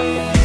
Música